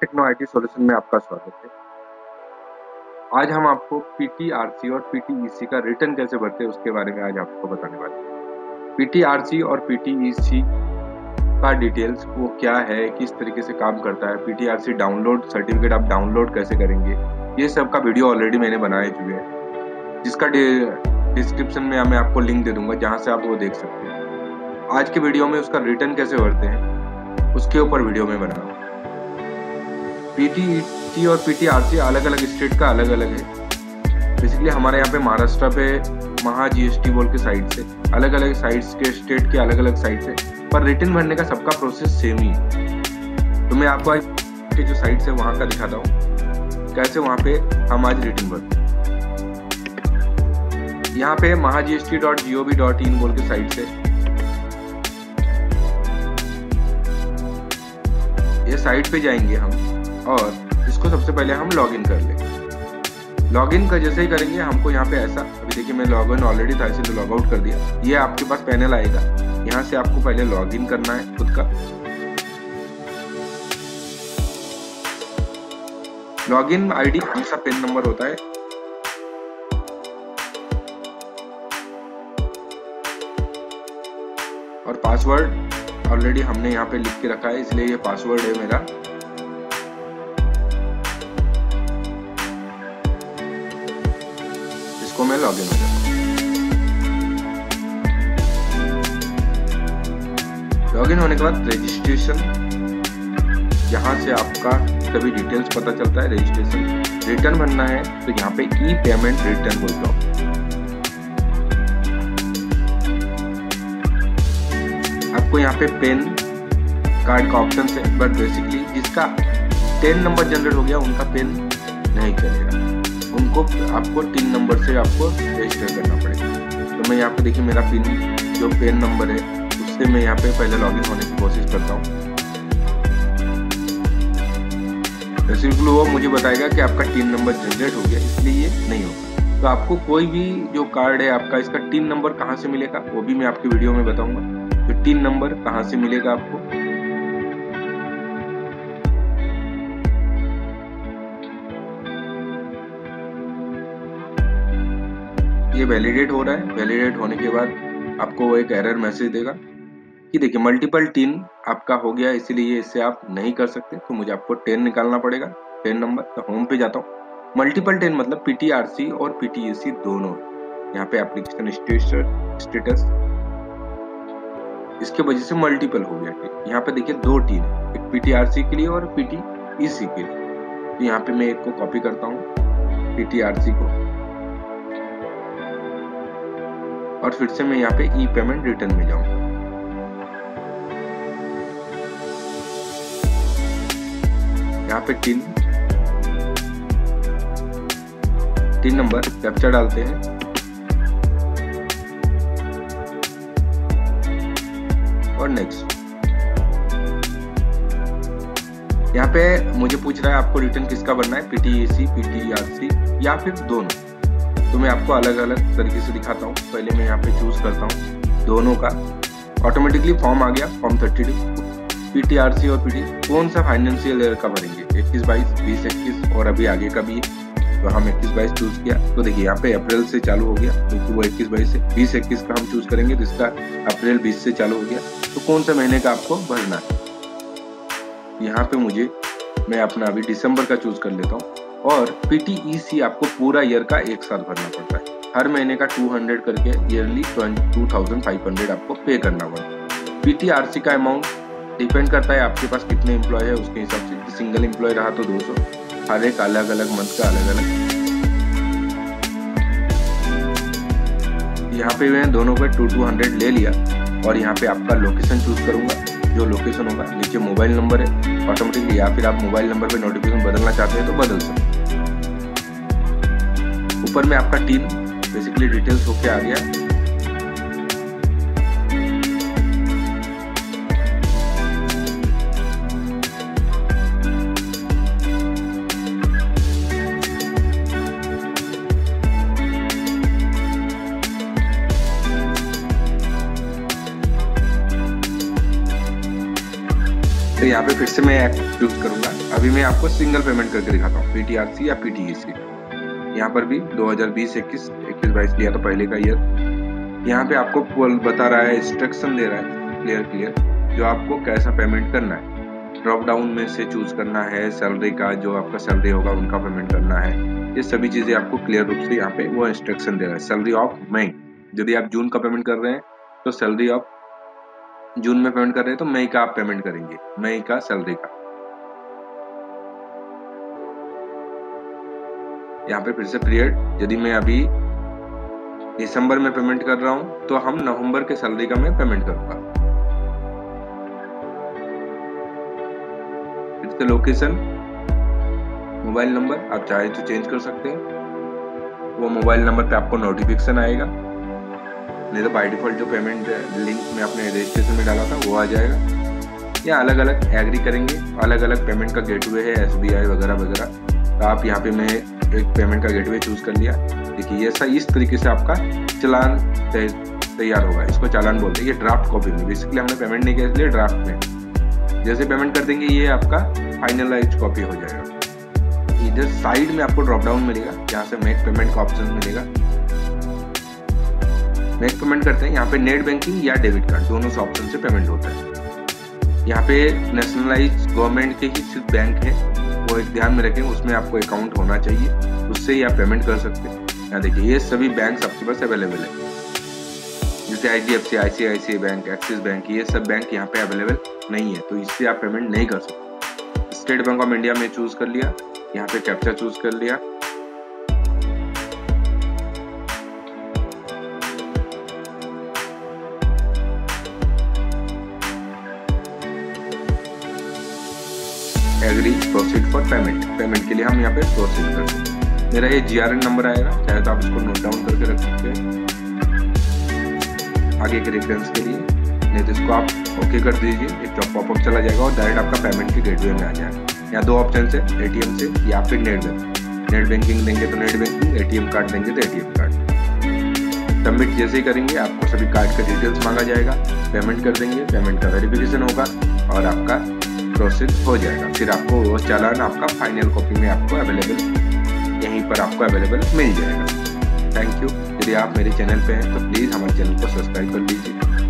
Techno IT solution में आपका स्वागत है। आज हम आपको पीटीआरसी और पीटीईसी का रिटर्न कैसे भरते हैं उसके बारे में आज आपको बताने वाले हैं। पीटीआरसी और पीटीईसी का डिटेल्स वो क्या है, किस तरीके से काम करता है पीटीआरसी डाउनलोड सर्टिफिकेट आप डाउनलोड कैसे करेंगे, ये सब का वीडियो ऑलरेडी मैंने बनाए चुके हैं। जिसका डिस्क्रिप्शन में मैं आपको लिंक दे दूँगा, जहाँ से आप वो देख सकते हैं। आज के वीडियो में उसका रिटर्न कैसे भरते हैं, उसके ऊपर वीडियो में बना पीटीईटी और पीटीआरसी अलग अलग स्टेट का अलग अलग है। बेसिकली हमारे यहाँ पे महाराष्ट्र पे महा जीएसटी बोल के साइड से अलग अलग साइड्स के स्टेट के अलग अलग साइड से पर रिटर्न भरने का सबका प्रोसेस सेम ही है। तो मैं आपको आज के जो साइट है वहाँ का दिखाता हूँ। कैसे वहाँ पे हम आज रिटर्न भरते यहाँ पे Maha G S T dot G O V dot in बोल के साइट से ये साइट पे जाएँगे हम। और इसको सबसे पहले हम लॉगिन कर लेंगे। लॉगिन का जैसे ही करेंगे, हमको यहाँ पे ऐसा, अभी देखिए मैं लॉगिन ऑलरेडी था इसीलिए लॉग आउट कर दिया। ये आपके पास पैनल आएगा। यहाँ से आपको पहले लॉगिन करना है खुद का। लॉगिन आईडी कौन सा पिन नंबर होता है? और पासवर्ड ऑलरेडी हमने यहाँ पे लिख के रखा है, इसलिए ये पासवर्ड है मेरा। इसको मैं लॉगिन हो जाता लॉगिन होने के बाद रजिस्ट्रेशन यहाँ से आपका सभी डिटेल्स पता चलता है रजिस्ट्रेशन रिटर्न भरना है तो यहाँ पे ई पेमेंट रिटर्न बोलता हूँ आपको यहाँ पे पेन कार्ड का ऑप्शन है बट बेसिकली जिसका टेन नंबर जनरेट हो गया, उनका पेन नहीं चलेगा। आपको तीन नंबर से आपको रजिस्टर करना पड़ेगा। तो मैं यहाँ पे देखिए मेरा पिन जो पेन नंबर है, उससे मैं यहाँ पे पहले लॉगिन होने की कोशिश करता हूँ। बेसिकली वो मुझे बताएगा कि आपका टीन नंबर जनरेट हो गया, इसलिए ये नहीं होगा। तो आपको कोई भी जो कार्ड है, आपका इसका टीन नंबर कहाँ से मिलेगा, वो भी मैं आपके वीडियो में बताऊँगा। तो टीन नंबर कहाँ से मिलेगा आपको? ये वैलिडेट हो रहा है। वैलिडेट होने के बाद आपको वो एक एरर मैसेज देगा कि देखिए मल्टीपल टीन आपका हो गया, इसीलिए इससे आप नहीं कर सकते। तो मुझे आपको टेन निकालना पड़ेगा। टेन नंबर तो होम पे जाता हूँ। मल्टीपल टेन मतलब पीटीआरसी और पीटीएसी दोनों। यहाँ पे एप्लीकेशन स्टेटस इसके वजह से मल्टीपल हो गया। यहाँ पे देखिए, दो टीन एक पीटीआरसी के लिए और पीटीईसी के लिए। तो यहाँ पे मैं एक को कॉपी करता हूँ पीटीआरसी को। और फिर से मैं यहाँ पे ई पेमेंट रिटर्न में जाऊँगा यहाँ पे टिन टिन नंबर कैप्चा डालते हैं। और नेक्स्ट यहाँ पे मुझे पूछ रहा है, आपको रिटर्न किसका बनना है? पीटीएसी पीटीआरसी या फिर दोनों? तो मैं आपको अलग अलग तरीके से दिखाता हूँ। पहले मैं यहाँ पे चूज़ करता हूँ दोनों का। ऑटोमेटिकली फॉर्म आ गया form thirty two P T R C और पी टी कौन सा फाइनेंशियल ईयर का भरेंगे इक्कीस, बाईस, बीस, इक्कीस और अभी आगे का भी तो हम इक्कीस, बाईस चूज़ किया। तो देखिए, यहाँ पे अप्रैल से चालू हो गया क्योंकि तो वो इक्कीस, बाईस से बीस, इक्कीस का हम चूज़ करेंगे तो इसका अप्रैल, बीस से चालू हो गया। तो कौन सा महीने का आपको भरना है? यहाँ पे मुझे, मैं अपना अभी दिसंबर का चूज़ कर लेता हूँ। और पीटीईसी e आपको पूरा ईयर का एक साथ भरना पड़ता है। हर महीने का 200 करके ईयरली 2500 आपको पे करना पड़ता है। पीटीआरसी का अमाउंट डिपेंड करता है आपके पास कितने एम्प्लॉय है, उसके हिसाब से। सिंगल एम्प्लॉय रहा तो 200 हर एक अलग अलग मंथ का अलग अलग यहाँ पे मैं दोनों पे टू टू हंड्रेड ले लिया और यहाँ पे आपका लोकेशन चूज़ करूँगा। जो लोकेशन होगा, नीचे मोबाइल नंबर है ऑटोमेटिकली या फिर आप मोबाइल नंबर पे नोटिफिकेशन बदलना चाहते हैं तो बदल सकते ऊपर में आपका टीम बेसिकली डिटेल्स होके आ गया। तो यहाँ पे फिर से मैं ऐप चूज़ करूँगा। अभी मैं आपको सिंगल पेमेंट करके दिखाता हूँ पीटीआरसी या पीटीईसी यहाँ पर भी 2020 21 21 22 लिया तो पहले का ईयर यहाँ पे आपको बता रहा है इंस्ट्रक्शन दे रहा है क्लियर क्लियर जो आपको कैसा पेमेंट करना है। ड्रॉप डाउन में से चूज़ करना है सैलरी का, जो आपका सैलरी होगा, उनका पेमेंट करना है। ये सभी चीज़ें आपको क्लियर रूप से यहाँ पे वो इंस्ट्रक्शन दे रहा है। सैलरी ऑफ़ मई यदि आप जून का पेमेंट कर रहे हैं तो सैलरी ऑफ़ जून में पेमेंट कर रहे हैं तो मई का आप पेमेंट करेंगे। मई का सैलरी का। यहाँ पे फिर से पीरियड यदि मैं अभी दिसंबर में पेमेंट कर रहा हूँ तो हम नवंबर के सैलरी का मैं पेमेंट करूँगा। फिर से लोकेशन मोबाइल नंबर आप चाहे तो चेंज कर सकते हैं। वो मोबाइल नंबर पे आपको नोटिफिकेशन आएगा। नहीं तो बाई डिफ़ॉल्ट जो पेमेंट लिंक में आपने रजिस्ट्रेशन में डाला था, वो आ जाएगा। या अलग अलग एग्री करेंगे। अलग अलग पेमेंट का गेटवे है एसबीआई वगैरह वगैरह तो आप यहाँ पे मैं एक पेमेंट का गेटवे चूज़ कर लिया। देखिए ऐसा इस तरीके से आपका चलान तैयार होगा। इसको चालान बोलते हैं, ये ड्राफ्ट कॉपी में। बेसिकली हमने पेमेंट नहीं किया, इसलिए ड्राफ्ट में। जैसे पेमेंट कर देंगे, ये आपका फाइनलाइज कॉपी हो जाएगा। इधर साइड में आपको ड्रॉप डाउन मिलेगा यहाँ से मेक पेमेंट का ऑप्शन मिलेगा। मेक पेमेंट करते हैं, यहाँ पे नेट बैंकिंग या डेबिट कार्ड दोनों से ऑप्शन से पेमेंट होता है। यहाँ पे नेशनलाइज गवर्नमेंट के ही सिर्फ़ बैंक है। वो एक ध्यान में रखें, उसमें आपको अकाउंट होना चाहिए। उससे ही आप पेमेंट कर सकते हैं। यहाँ देखिए, ये सभी बैंक आपके पास अवेलेबल है। जैसे I D F C I C I C bank Axis bank ये सब बैंक यहाँ पे अवेलेबल नहीं है तो इससे आप पेमेंट नहीं कर सकते। स्टेट बैंक ऑफ़ इंडिया में चूज़ कर लिया, यहाँ पे कैप्चा चूज़ कर लिया। Agree proceed for payment payment के लिए हम यहाँ पे प्रोसीड कर मेरा ये जीआरएन नंबर आएगा, चाहे तो आप इसको नोट डाउन करके रख सकते हैं। आगे के रेफरेंस के लिए। नहीं तो इसको आप ओके कर दीजिए, एक पॉपअप चला जाएगा और डायरेक्ट आपका पेमेंट के गेटवे में आ जाएगा। यहाँ दो ऑप्शन है एटीएम से या फिर नेट बैंक नेट बैंकिंग देंगे तो नेट बैंकिंग एटीएम कार्ड देंगे तो एटीएम कार्ड सबमिट जैसे ही करेंगे, आपको सभी कार्ड का डिटेल्स मांगा जाएगा। पेमेंट कर देंगे पेमेंट का वेरिफिकेशन होगा और आपका प्रोसेस हो जाएगा फिर आपको वो चालान आपका फाइनल कॉपी में आपको अवेलेबल यहीं पर आपको अवेलेबल मिल जाएगा। थैंक यू यदि आप मेरे चैनल पे हैं तो प्लीज़ हमारे चैनल को सब्सक्राइब कर लीजिए।